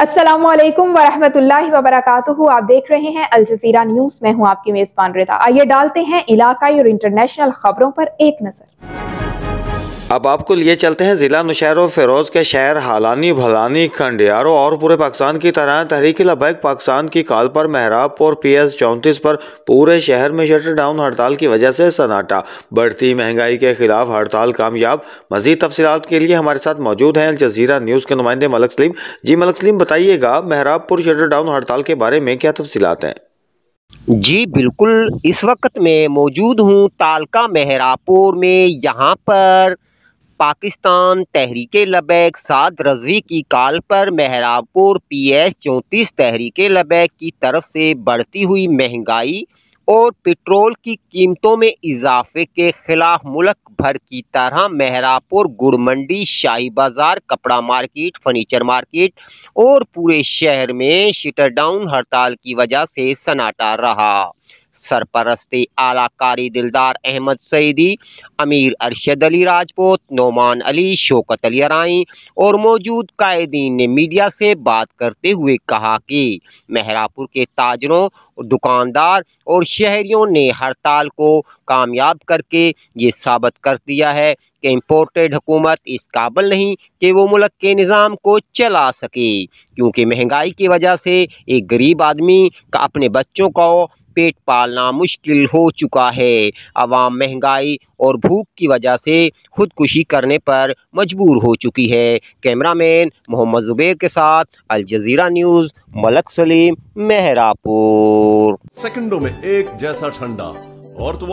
अस्सलाम वालेकुम वबरकातुहू आप देख रहे हैं अल जजीरा न्यूज़ मैं हूँ आपकी मेजबान रेता। आइए डालते हैं इलाकाई और इंटरनेशनल खबरों पर एक नज़र। अब आपको लिए चलते हैं ज़िला नौशहर, फ़िरोज़ के शहर, हालानी, भलानी, खंडियारों और पूरे पाकिस्तान की तरह तहरीक लबैक पाकिस्तान की काल पर महराब और पी एस चौंतीस पर पूरे शहर में शटर डाउन हड़ताल की वजह से सन्नाटा। बढ़ती महँगाई के खिलाफ हड़ताल कामयाब। मजीद तफसीत के लिए हमारे साथ मौजूद हैं जजीरा न्यूज़ के नुमाइंदे मलक सलीम। जी मलक सलीम, बताइएगा महराबपुर शटर डाउन हड़ताल के बारे में क्या तफसीत हैं? जी, बिल्कुल। इस वक्त मैं मौजूद हूँ तालका मेहरापुर में। यहाँ पर पाकिस्तान, तहरीक लबैक, साद रजवी की कॉल पर महरापुर पी एस चौंतीस तहरीक लबैक की तरफ़ से बढ़ती हुई महँगाई और पेट्रोल की कीमतों में इजाफे के खिलाफ मुल्क भर की तरह महरापुर गुड़ मंडी शाही बाज़ार, कपड़ा मार्केट, फर्नीचर मार्केट और पूरे शहर में शटर डाउन हड़ताल की वजह से सन्नाटा रहा। सरपरस्त आला कारी दिलदार अहमद सईदी, अमीर अरशद अली राजपूत, नोमान अली, शोकत अली राई और मौजूद कायदीन ने मीडिया से बात करते हुए कहा कि महरापुर के ताजरों, दुकानदार और शहरियों ने हड़ताल को कामयाब करके ये साबित कर दिया है कि इम्पोर्टेड हुकूमत इस काबिल नहीं कि वो मुल्क के निज़ाम को चला सके, क्योंकि महँगाई की वजह से एक गरीब आदमी का अपने बच्चों को पेट पालना मुश्किल हो चुका है। आवाम महँगाई और भूख की वजह से खुदकुशी करने पर मजबूर हो चुकी है। कैमरामैन मोहम्मद जुबैर के साथ Al Jazeera news, Malak Saleem, Mehrapur. सेकंडों में एक जैसा ठंडा और तो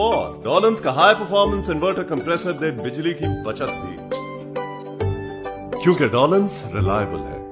डॉलन्स का हाई परफॉर्मेंस इन्वर्टर कंप्रेसर दे बिजली की बचत भी। क्योंकि डॉलन्स रिलायबल है।